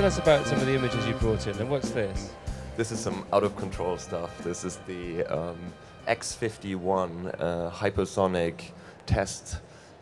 tell us about some of the images you brought in, and what's this? This is some out of control stuff. This is the um, X-51 uh, hypersonic test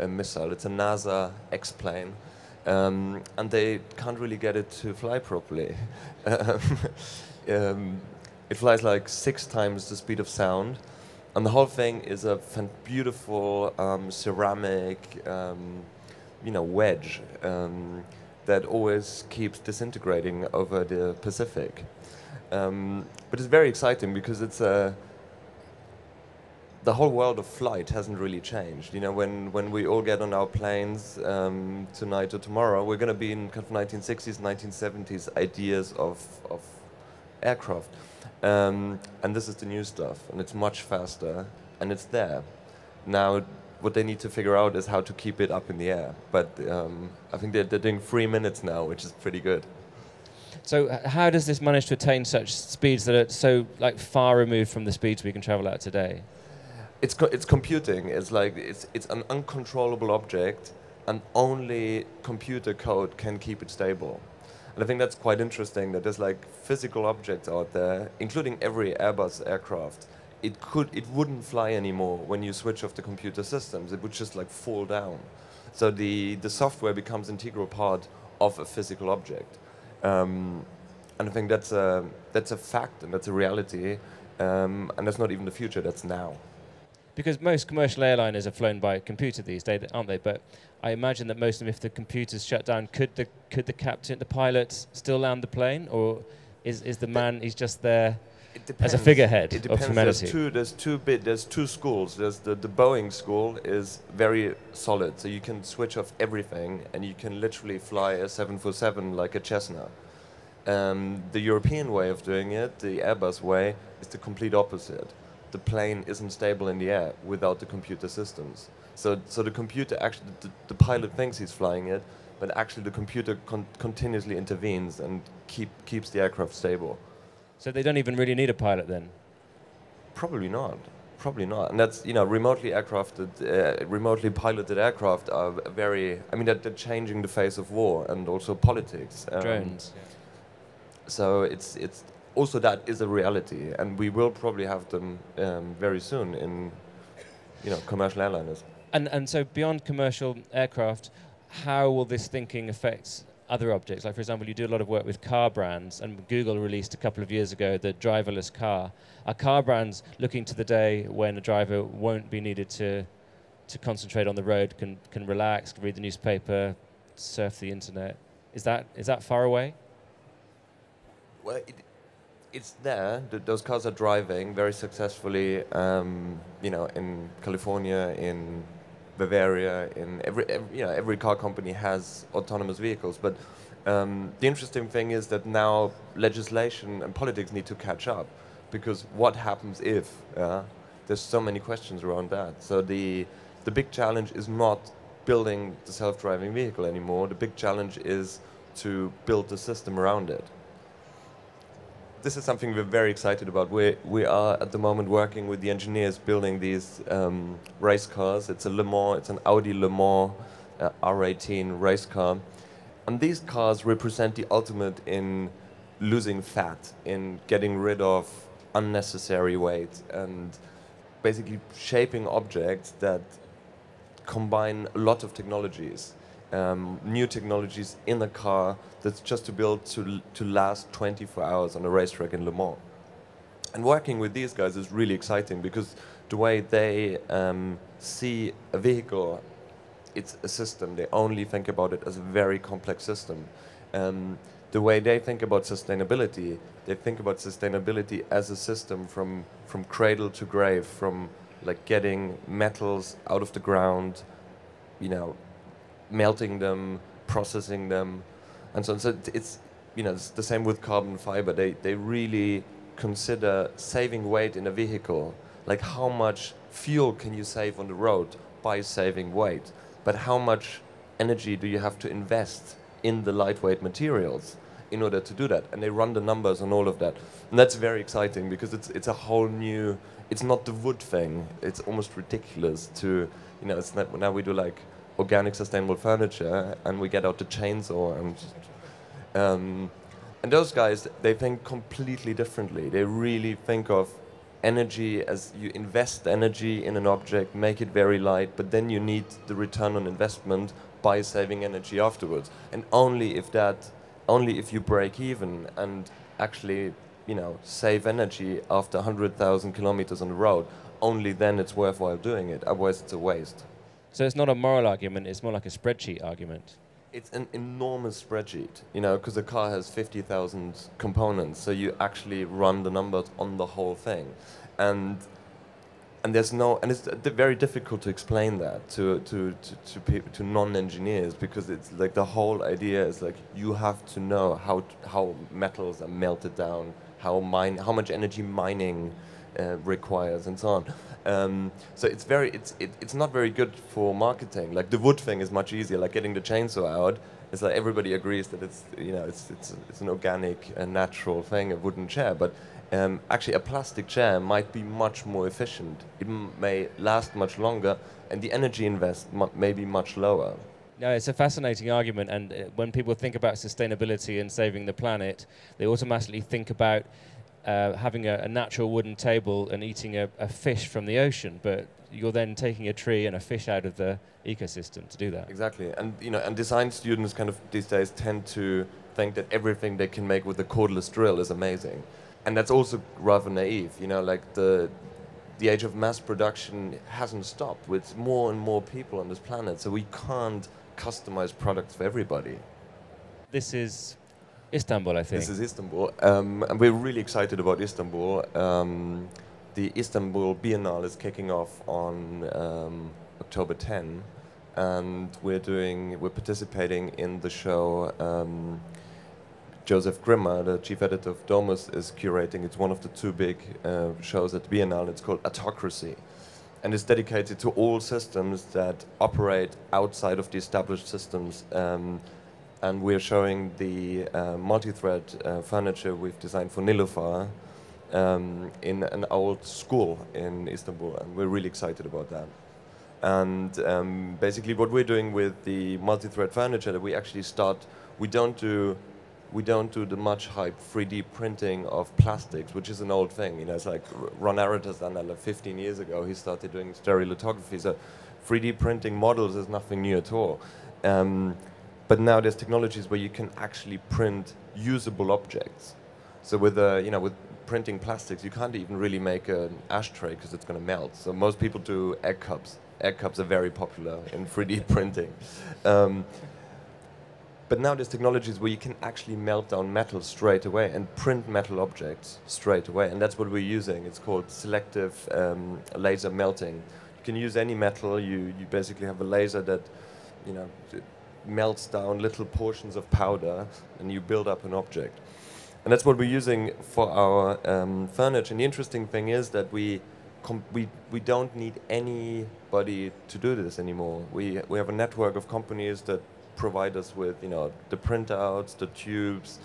uh, missile. It's a NASA X-plane. Um, and they can't really get it to fly properly. um, it flies like six times the speed of sound, and the whole thing is a beautiful um, ceramic, um, you know, wedge um, that always keeps disintegrating over the Pacific. Um, but it's very exciting because it's a the whole world of flight hasn't really changed. You know, when, when we all get on our planes um, tonight or tomorrow, we're going to be in kind of 1960s, 1970s ideas of, of aircraft. Um, and this is the new stuff, and it's much faster, and it's there. Now, what they need to figure out is how to keep it up in the air. But um, I think they're, they're doing three minutes now, which is pretty good. So how does this manage to attain such speeds that are so like far removed from the speeds we can travel at today? it's co it's computing. It's like it's it's an uncontrollable object, and only computer code can keep it stable. And I think that's quite interesting. That there's like physical objects out there, including every Airbus aircraft. It could it wouldn't fly anymore when you switch off the computer systems. It would just like fall down. So the the software becomes integral part of a physical object. Um, and I think that's a that's a fact and that's a reality. Um, and that's not even the future. That's now because most commercial airliners are flown by computer these days, aren't they? But I imagine that most of them, if the computers shut down, could the could the captain, the pilot, still land the plane, or is is the man he's just there as a figurehead it depends. of humanity? There's two. There's two bit. There's two schools. There's the the Boeing school is very solid, so you can switch off everything and you can literally fly a 747 like a Cessna. Um, the European way of doing it, the Airbus way, is the complete opposite the plane isn't stable in the air without the computer systems. So, so the computer actually, the, the pilot thinks he's flying it, but actually the computer con continuously intervenes and keep, keeps the aircraft stable. So they don't even really need a pilot then? Probably not. Probably not. And that's, you know, remotely aircrafted, uh, remotely piloted aircraft are very, I mean, they're, they're, changing the face of war and also politics. Um, Drones. So it's, it's, also that is a reality, and we will probably have them um, very soon in, you know, commercial airliners. And and so beyond commercial aircraft, how will this thinking affect other objects? Like for example, you do a lot of work with car brands, and Google released a couple of years ago the driverless car. Are car brands looking to the day when a driver won't be needed to to concentrate on the road, can can relax, read the newspaper, surf the internet? Is that is that far away? Well, it, it's there. Th those cars are driving very successfully. Um, you know, in California, in Bavaria, in every, every, you know every car company has autonomous vehicles. But um, the interesting thing is that now legislation and politics need to catch up, because what happens if? Uh, there's so many questions around that. So the the big challenge is not building the self-driving vehicle anymore. The big challenge is to build the system around it this is something we're very excited about. We we are at the moment working with the engineers building these um, race cars. It's a Le Mans. It's an Audi Le Mans uh, R18 race car, and these cars represent the ultimate in losing fat, in getting rid of unnecessary weight, and basically shaping objects that combine a lot of technologies um, new technologies in a car that's just to build to, to last 24 hours on a racetrack in Le Mans. And working with these guys is really exciting because the way they um, see a vehicle, it's a system. They only think about it as a very complex system. Um, the way they think about sustainability, they think about sustainability as a system from, from cradle to grave, from like getting metals out of the ground, you know, melting them, processing them, and so on. So it's you know it's the same with carbon fiber. They they really consider saving weight in a vehicle, like how much fuel can you save on the road by saving weight, but how much energy do you have to invest in the lightweight materials in order to do that? And they run the numbers on all of that, and that's very exciting because it's it's a whole new. It's not the wood thing. It's almost ridiculous to you know. It's not now we do like organic sustainable furniture and we get out the chainsaw and Um, and those guys, they think completely differently. They really think of energy as you invest energy in an object, make it very light, but then you need the return on investment by saving energy afterwards. And only if that, only if you break even and actually, you know, save energy after 100,000 kilometers on the road, only then it's worthwhile doing it. Otherwise, it's a waste. So it's not a moral argument, it's more like a spreadsheet argument. It's an enormous spreadsheet, you know, because a car has 50,000 components, so you actually run the numbers on the whole thing. And and there's no and it's very difficult to explain that to to to to, to non-engineers because it's like the whole idea is like you have to know how how metals are melted down how mine how much energy mining uh, requires and so on um, so it's very it's it, it's not very good for marketing like the wood thing is much easier like getting the chainsaw out it's like everybody agrees that it's you know it's it's it's an organic and natural thing a wooden chair but um, actually a plastic chair might be much more efficient. It may last much longer, and the energy invest may be much lower. No, it's a fascinating argument, and uh, when people think about sustainability and saving the planet, they automatically think about uh, having a, a, natural wooden table and eating a, a, fish from the ocean, but you're then taking a tree and a fish out of the ecosystem to do that. Exactly, and you know, and design students kind of these days tend to think that everything they can make with a cordless drill is amazing and that's also rather naive. You know, like the the age of mass production hasn't stopped with more and more people on this planet, so we can't customize products for everybody. This is Istanbul, I think. This is Istanbul, um, and we're really excited about Istanbul. Um, the Istanbul Biennale is kicking off on um, October 10, and we're doing we're participating in the show um, Joseph Grima, the chief editor of Domus, is curating. It's one of the two big uh, shows at Biennale. It's called Adhocracy. And it's dedicated to all systems that operate outside of the established systems. And we're showing the uh, multi-thread uh, furniture we've designed for Nilufar um, in an old school in Istanbul. And we're really excited about that. And um, basically what we're doing with the multi-thread furniture, that we actually start, we don't do we don't do the much hype 3D printing of plastics, which is an old thing. You know, it's like Ron Arad has done that like 15 years ago. He started doing stereolithography. So 3D printing models is nothing new at all. Um, but now there's technologies where you can actually print usable objects. So with uh, you know with printing plastics, you can't even really make an ashtray because it's going to melt. So most people do egg cups. Egg cups are very popular in 3D printing. Um, but now there's technologies where you can actually melt down metal straight away and print metal objects straight away. And that's what we're using. It's called selective um, laser melting. You can use any metal. You, you basically have a laser that, you know, melts down little portions of powder and you build up an object. And that's what we're using for our um, furniture. And the interesting thing is that we, we, we don't need anybody to do this anymore. We, we have a network of companies that provide us with, you know, the printouts, the tubes,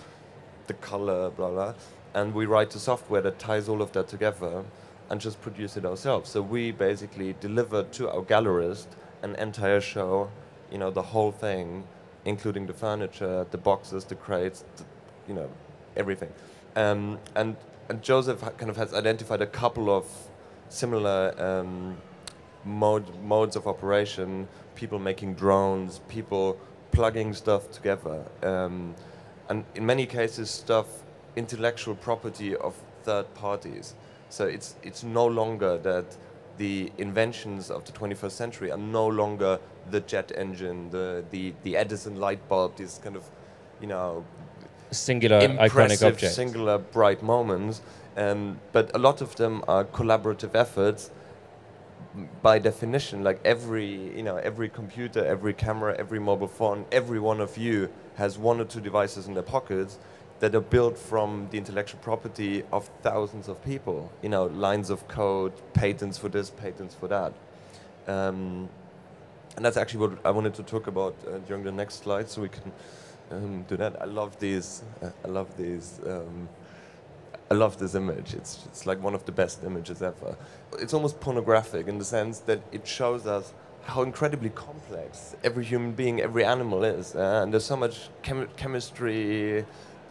the color, blah, blah. And we write the software that ties all of that together and just produce it ourselves. So we basically deliver to our gallerist an entire show, you know, the whole thing, including the furniture, the boxes, the crates, the, you know, everything. Um, and, and Joseph kind of has identified a couple of similar um, mode, modes of operation, people making drones, people plugging stuff together. Um, and in many cases, stuff intellectual property of third parties. So it's it's no longer that the inventions of the 21st century are no longer the jet engine, the the, the Edison light bulb, these kind of, you know, singular iconic objects, singular bright moments. Um, but a lot of them are collaborative efforts. By definition, like every, you know, every computer, every camera, every mobile phone, every one of you has one or two devices in their pockets that are built from the intellectual property of thousands of people. You know, lines of code, patents for this, patents for that. Um, and that's actually what I wanted to talk about uh, during the next slide, so we can um, do that. I love these. Uh, I love these. Um, I love this image. It's, it's like one of the best images ever. It's almost pornographic in the sense that it shows us how incredibly complex every human being, every animal is, uh, and there's so much chem- chemistry,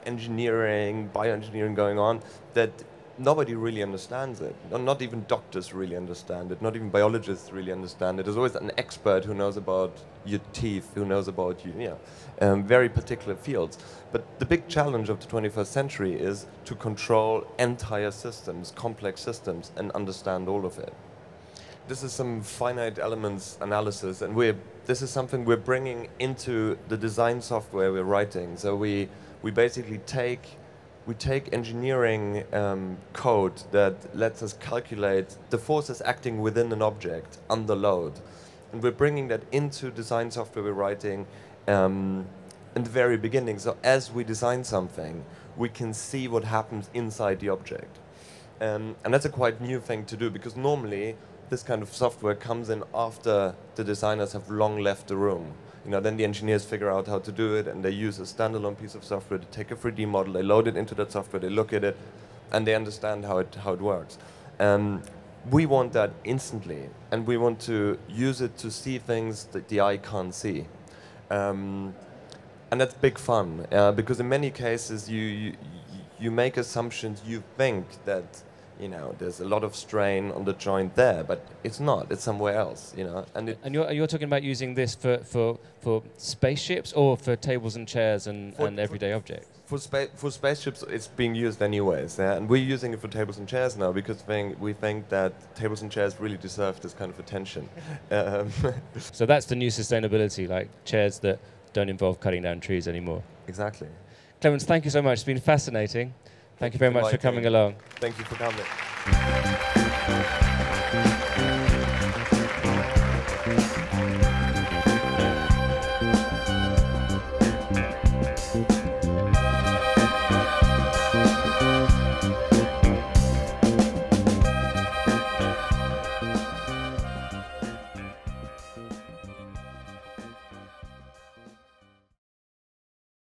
engineering, bioengineering going on that nobody really understands it. Not even doctors really understand it. Not even biologists really understand it. There's always an expert who knows about your teeth, who knows about you, know, um, very particular fields. But the big challenge of the 21st century is to control entire systems, complex systems, and understand all of it. This is some finite elements analysis, and we're this is something we're bringing into the design software we're writing. So we we basically take we take engineering um, code that lets us calculate the forces acting within an object under load. And we're bringing that into design software we're writing um, in the very beginning. So as we design something, we can see what happens inside the object. Um, and that's a quite new thing to do because normally this kind of software comes in after the designers have long left the room you know, then the engineers figure out how to do it, and they use a standalone piece of software to take a 3D model, they load it into that software, they look at it, and they understand how it how it works. Um, we want that instantly, and we want to use it to see things that the eye can't see. Um, and that's big fun uh, because in many cases you, you you make assumptions. You think that you know, there's a lot of strain on the joint there, but it's not. It's somewhere else, you know. And, and you're, you're talking about using this for, for, for spaceships or for tables and chairs and, and everyday for objects? For, spa- for spaceships, it's being used anyways, yeah? and we're using it for tables and chairs now because we think that tables and chairs really deserve this kind of attention. um. so that's the new sustainability, like chairs that don't involve cutting down trees anymore. Exactly. Clemens, thank you so much. It's been fascinating. Thank, you very much for coming along. Thank you for coming.